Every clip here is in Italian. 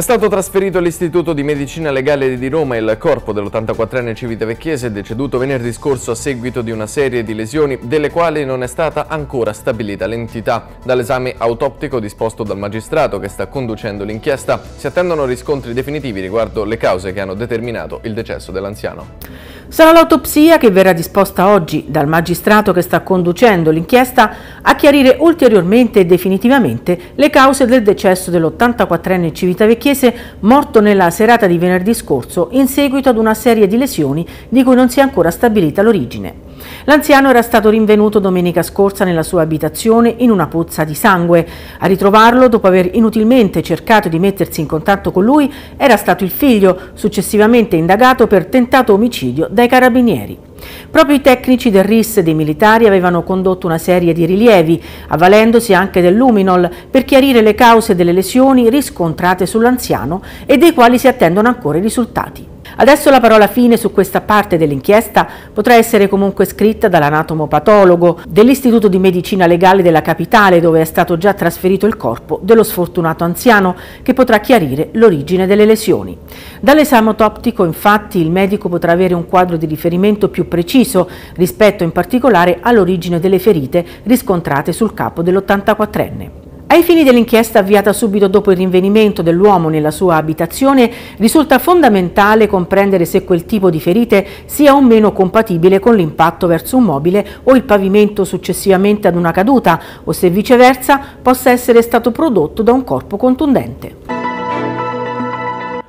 È stato trasferito all'Istituto di Medicina Legale di Roma il corpo dell'84enne civitavecchiese deceduto venerdì scorso a seguito di una serie di lesioni delle quali non è stata ancora stabilita l'entità. Dall'esame autoptico disposto dal magistrato che sta conducendo l'inchiesta si attendono riscontri definitivi riguardo le cause che hanno determinato il decesso dell'anziano. Sarà l'autopsia che verrà disposta oggi dal magistrato che sta conducendo l'inchiesta a chiarire ulteriormente e definitivamente le cause del decesso dell'84enne civitavecchiese morto nella serata di venerdì scorso in seguito ad una serie di lesioni di cui non si è ancora stabilita l'origine. L'anziano era stato rinvenuto domenica scorsa nella sua abitazione in una pozza di sangue. A ritrovarlo, dopo aver inutilmente cercato di mettersi in contatto con lui, era stato il figlio, successivamente indagato per tentato omicidio dai carabinieri. Proprio i tecnici del RIS dei militari avevano condotto una serie di rilievi, avvalendosi anche del luminol, per chiarire le cause delle lesioni riscontrate sull'anziano e dei quali si attendono ancora i risultati. Adesso la parola fine su questa parte dell'inchiesta potrà essere comunque scritta dall'anatomopatologo dell'Istituto di Medicina Legale della Capitale dove è stato già trasferito il corpo dello sfortunato anziano che potrà chiarire l'origine delle lesioni. Dall'esame autoptico infatti il medico potrà avere un quadro di riferimento più preciso rispetto in particolare all'origine delle ferite riscontrate sul capo dell'84enne. Ai fini dell'inchiesta avviata subito dopo il rinvenimento dell'uomo nella sua abitazione, risulta fondamentale comprendere se quel tipo di ferite sia o meno compatibile con l'impatto verso un mobile o il pavimento successivamente ad una caduta o se viceversa possa essere stato prodotto da un corpo contundente.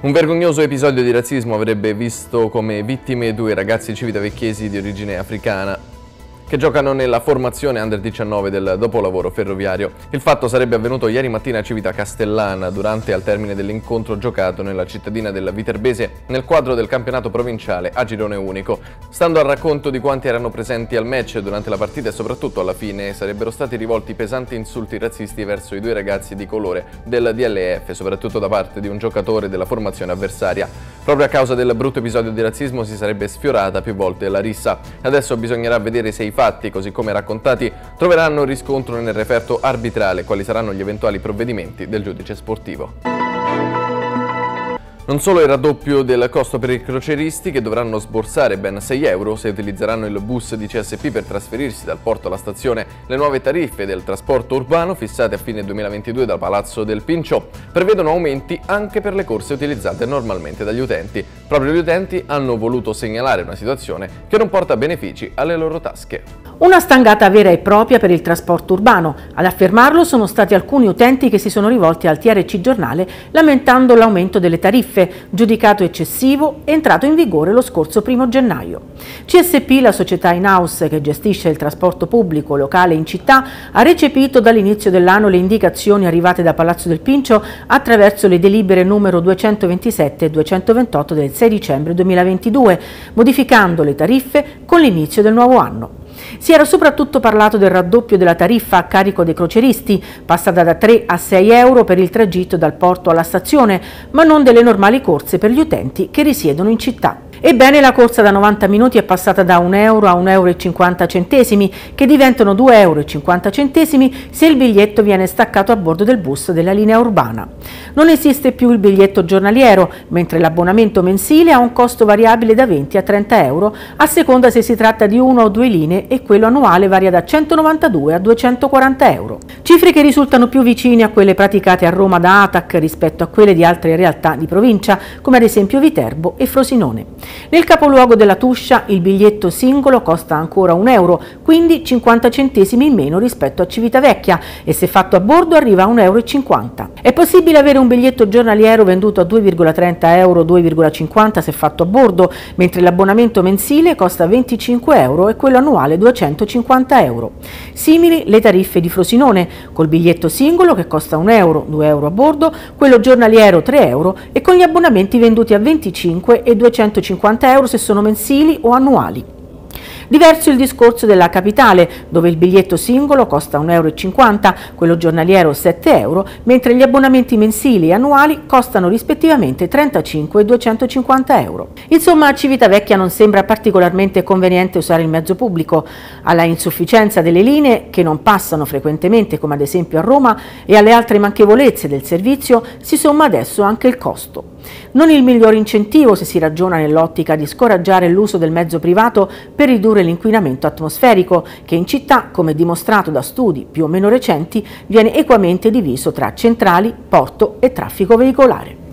Un vergognoso episodio di razzismo avrebbe visto come vittime due ragazzi civitavecchiesi di origine africana che giocano nella formazione Under 19 del dopolavoro ferroviario. Il fatto sarebbe avvenuto ieri mattina a Civita Castellana durante al termine dell'incontro giocato nella cittadina del Viterbese nel quadro del campionato provinciale a girone unico. Stando al racconto di quanti erano presenti al match durante la partita e soprattutto alla fine sarebbero stati rivolti pesanti insulti razzisti verso i due ragazzi di colore del DLF, soprattutto da parte di un giocatore della formazione avversaria. Proprio a causa del brutto episodio di razzismo si sarebbe sfiorata più volte la rissa. Adesso bisognerà vedere se i fatti, così come raccontati, troveranno riscontro nel referto arbitrale quali saranno gli eventuali provvedimenti del giudice sportivo. Non solo il raddoppio del costo per i croceristi che dovranno sborsare ben 6 euro se utilizzeranno il bus di CSP per trasferirsi dal porto alla stazione, le nuove tariffe del trasporto urbano fissate a fine 2022 dal Palazzo del Pincio prevedono aumenti anche per le corse utilizzate normalmente dagli utenti. Proprio gli utenti hanno voluto segnalare una situazione che non porta benefici alle loro tasche. Una stangata vera e propria per il trasporto urbano. Ad affermarlo sono stati alcuni utenti che si sono rivolti al TRC Giornale lamentando l'aumento delle tariffe, giudicato eccessivo, entrato in vigore lo scorso primo gennaio. CSP, la società in-house che gestisce il trasporto pubblico locale in città, ha recepito dall'inizio dell'anno le indicazioni arrivate da Palazzo del Pincio attraverso le delibere numero 227 e 228 del 6 dicembre 2022, modificando le tariffe con l'inizio del nuovo anno. Si era soprattutto parlato del raddoppio della tariffa a carico dei croceristi, passata da 3 a 6 euro per il tragitto dal porto alla stazione, ma non delle normali corse per gli utenti che risiedono in città. Ebbene, la corsa da 90 minuti è passata da 1 euro a 1,50 euro, che diventano 2,50 euro se il biglietto viene staccato a bordo del bus della linea urbana. Non esiste più il biglietto giornaliero, mentre l'abbonamento mensile ha un costo variabile da 20 a 30 euro, a seconda se si tratta di una o due linee e quello annuale varia da 192 a 240 euro. Cifre che risultano più vicine a quelle praticate a Roma da ATAC rispetto a quelle di altre realtà di provincia, come ad esempio Viterbo e Frosinone. Nel capoluogo della Tuscia il biglietto singolo costa ancora un euro, quindi 50 centesimi in meno rispetto a Civitavecchia e se fatto a bordo arriva a 1,50 euro. È possibile avere un biglietto giornaliero venduto a 2,30 euro, 2,50 se fatto a bordo, mentre l'abbonamento mensile costa 25 euro e quello annuale 250 euro. Simili le tariffe di Frosinone, col biglietto singolo che costa 1 euro, 2 euro a bordo, quello giornaliero 3 euro e con gli abbonamenti venduti a 25 e 250 50 euro se sono mensili o annuali. Diverso il discorso della capitale, dove il biglietto singolo costa 1,50 euro, quello giornaliero 7 euro, mentre gli abbonamenti mensili e annuali costano rispettivamente 35 e 250 euro. Insomma, a Civitavecchia non sembra particolarmente conveniente usare il mezzo pubblico. Alla insufficienza delle linee, che non passano frequentemente come ad esempio a Roma, e alle altre manchevolezze del servizio si somma adesso anche il costo. Non il miglior incentivo se si ragiona nell'ottica di scoraggiare l'uso del mezzo privato per ridurre l'inquinamento atmosferico, che in città, come dimostrato da studi più o meno recenti, viene equamente diviso tra centrali, porto e traffico veicolare.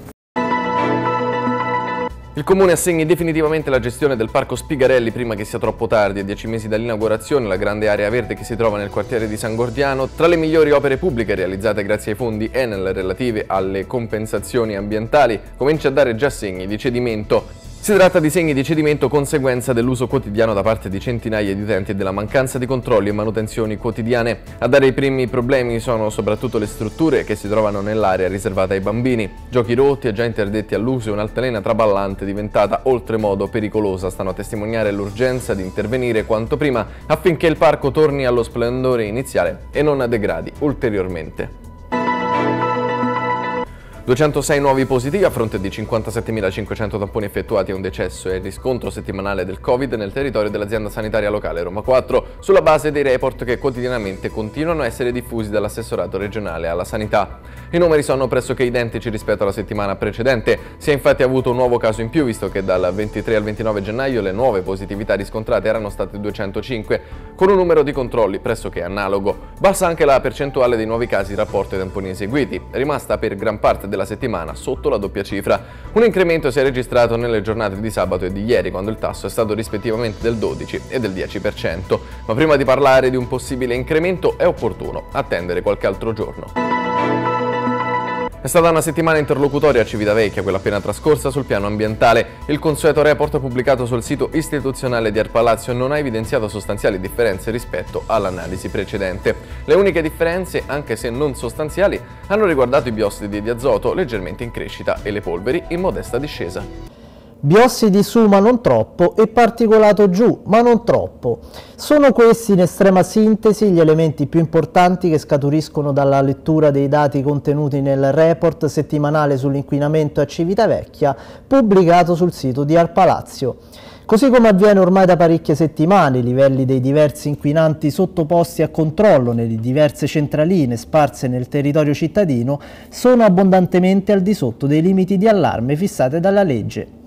Il Comune assegni definitivamente la gestione del Parco Spigarelli prima che sia troppo tardi. A dieci mesi dall'inaugurazione, la grande area verde che si trova nel quartiere di San Gordiano, tra le migliori opere pubbliche realizzate grazie ai fondi Enel relative alle compensazioni ambientali, comincia a dare già segni di cedimento si tratta di segni di cedimento conseguenza dell'uso quotidiano da parte di centinaia di utenti e della mancanza di controlli e manutenzioni quotidiane. A dare i primi problemi sono soprattutto le strutture che si trovano nell'area riservata ai bambini. Giochi rotti e già interdetti all'uso e un'altalena traballante diventata oltremodo pericolosa stanno a testimoniare l'urgenza di intervenire quanto prima affinché il parco torni allo splendore iniziale e non degradi ulteriormente. 206 nuovi positivi a fronte di 57.500 tamponi effettuati e un decesso e il riscontro settimanale del Covid nel territorio dell'azienda sanitaria locale Roma 4 sulla base dei report che quotidianamente continuano a essere diffusi dall'assessorato regionale alla sanità. I numeri sono pressoché identici rispetto alla settimana precedente, si è infatti avuto un nuovo caso in più visto che dal 23 al 29 gennaio le nuove positività riscontrate erano state 205, con un numero di controlli pressoché analogo. Bassa anche la percentuale dei nuovi casi rapporto ai tamponi eseguiti, rimasta per gran parte della settimana sotto la doppia cifra. Un incremento si è registrato nelle giornate di sabato e di ieri, quando il tasso è stato rispettivamente del 12 e del 10%. Ma prima di parlare di un possibile incremento è opportuno attendere qualche altro giorno. È stata una settimana interlocutoria a Civitavecchia, quella appena trascorsa sul piano ambientale. Il consueto report pubblicato sul sito istituzionale di Arpalazzo non ha evidenziato sostanziali differenze rispetto all'analisi precedente. Le uniche differenze, anche se non sostanziali, hanno riguardato i biossidi di azoto leggermente in crescita e le polveri in modesta discesa. Biossidi su ma non troppo e particolato giù ma non troppo. Sono questi in estrema sintesi gli elementi più importanti che scaturiscono dalla lettura dei dati contenuti nel report settimanale sull'inquinamento a Civitavecchia pubblicato sul sito di Arpalazio. Così come avviene ormai da parecchie settimane, i livelli dei diversi inquinanti sottoposti a controllo nelle diverse centraline sparse nel territorio cittadino sono abbondantemente al di sotto dei limiti di allarme fissate dalla legge.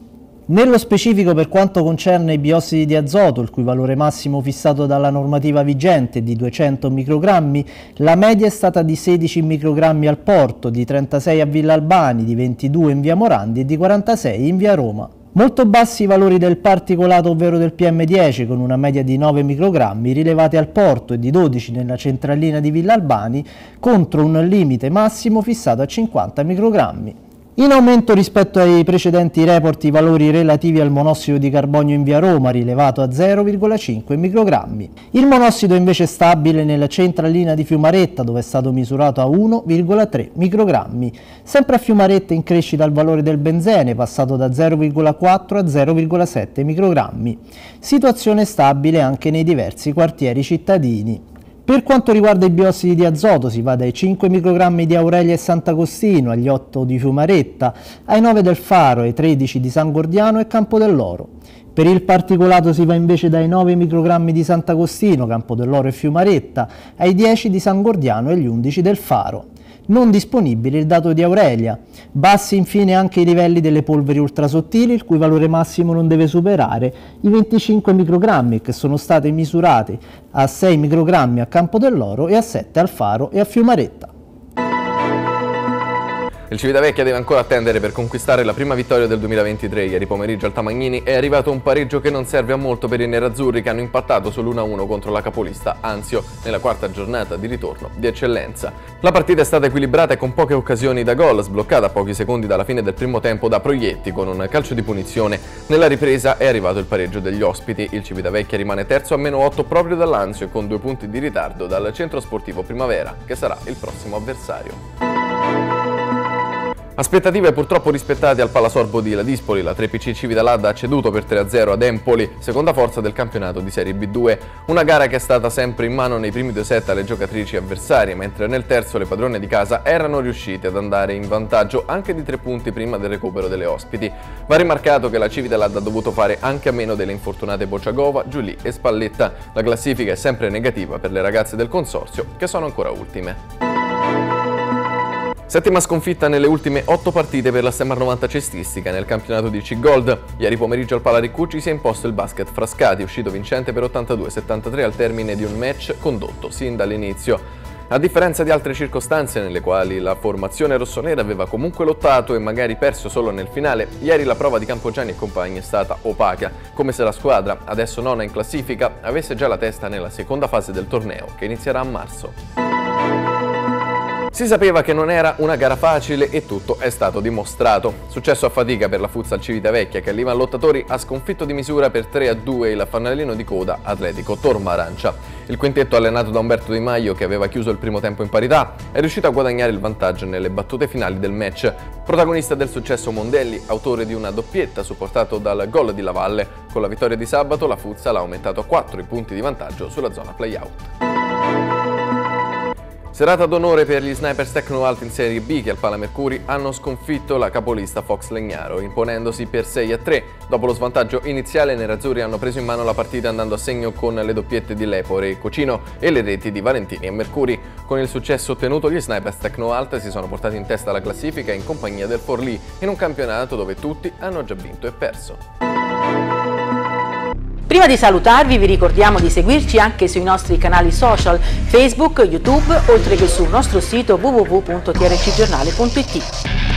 Nello specifico per quanto concerne i biossidi di azoto, il cui valore massimo fissato dalla normativa vigente è di 200 microgrammi, la media è stata di 16 microgrammi al porto, di 36 a Villa Albani, di 22 in via Morandi e di 46 in via Roma. Molto bassi i valori del particolato ovvero del PM10 con una media di 9 microgrammi rilevati al porto e di 12 nella centralina di Villa Albani contro un limite massimo fissato a 50 microgrammi. In aumento rispetto ai precedenti report i valori relativi al monossido di carbonio in via Roma, rilevato a 0,5 microgrammi. Il monossido invece è stabile nella centralina di Fiumaretta, dove è stato misurato a 1,3 microgrammi. Sempre a Fiumaretta in crescita il valore del benzene, passato da 0,4 a 0,7 microgrammi. Situazione stabile anche nei diversi quartieri cittadini. Per quanto riguarda i biossidi di azoto si va dai 5 microgrammi di Aurelia e Sant'Agostino agli 8 di Fumaretta, ai 9 del Faro, ai 13 di San Gordiano e Campo dell'Oro. Per il particolato si va invece dai 9 microgrammi di Sant'Agostino, Campo dell'Oro e Fiumaretta, ai 10 di San Gordiano e agli 11 del Faro. Non disponibile il dato di Aurelia. Bassi infine anche i livelli delle polveri ultrasottili, il cui valore massimo non deve superare i 25 microgrammi, che sono state misurati a 6 microgrammi a Campo dell'Oro e a 7 al Faro e a Fiumaretta. Il Civitavecchia deve ancora attendere per conquistare la prima vittoria del 2023. Ieri pomeriggio al Tamagnini è arrivato un pareggio che non serve a molto per i nerazzurri che hanno impattato sull'1-1 contro la capolista Anzio nella quarta giornata di ritorno di eccellenza. La partita è stata equilibrata e con poche occasioni da gol, sbloccata a pochi secondi dalla fine del primo tempo da Proietti con un calcio di punizione. Nella ripresa è arrivato il pareggio degli ospiti. Il Civitavecchia rimane terzo a meno 8 proprio dall'Anzio e con due punti di ritardo dal centro sportivo Primavera, che sarà il prossimo avversario. Aspettative purtroppo rispettate al Palasorbo di Ladispoli, la 3PC Cividalad ha ceduto per 3-0 ad Empoli, seconda forza del campionato di Serie B2, una gara che è stata sempre in mano nei primi due set alle giocatrici avversarie, mentre nel terzo le padrone di casa erano riuscite ad andare in vantaggio anche di tre punti prima del recupero delle ospiti. Va rimarcato che la Cividalad ha dovuto fare anche a meno delle infortunate Bociagova, Giulie e Spalletta. La classifica è sempre negativa per le ragazze del consorzio, che sono ancora ultime. Settima sconfitta nelle ultime otto partite per la Stemar 90 cestistica nel campionato di C-Gold. Ieri pomeriggio al Pala Riccucci si è imposto il basket Frascati, uscito vincente per 82-73 al termine di un match condotto sin dall'inizio. A differenza di altre circostanze nelle quali la formazione rossonera aveva comunque lottato e magari perso solo nel finale, ieri la prova di Campogiani e compagni è stata opaca, come se la squadra, adesso nona in classifica, avesse già la testa nella seconda fase del torneo, che inizierà a marzo. Si sapeva che non era una gara facile e tutto è stato dimostrato. Successo a fatica per la Futsal Civitavecchia che all'Ivan Lottatori ha sconfitto di misura per 3 a 2 il fanalino di coda Atletico Torma Arancia. Il quintetto allenato da Umberto Di Maio che aveva chiuso il primo tempo in parità è riuscito a guadagnare il vantaggio nelle battute finali del match. Protagonista del successo Mondelli, autore di una doppietta supportato dal gol di Lavalle. Con la vittoria di sabato la Futsal ha aumentato a 4 i punti di vantaggio sulla zona play-out. Serata d'onore per gli snipers Tecnoalt in Serie B che al Pala Mercuri hanno sconfitto la capolista Fox Legnaro, imponendosi per 6 a 3. Dopo lo svantaggio iniziale, i nerazzurri hanno preso in mano la partita andando a segno con le doppiette di Lepore e Cocino e le reti di Valentini e Mercuri. Con il successo ottenuto, gli snipers Tecnoalt si sono portati in testa alla classifica in compagnia del Forlì, in un campionato dove tutti hanno già vinto e perso. Prima di salutarvi vi ricordiamo di seguirci anche sui nostri canali social Facebook, YouTube, oltre che sul nostro sito www.trcgiornale.it.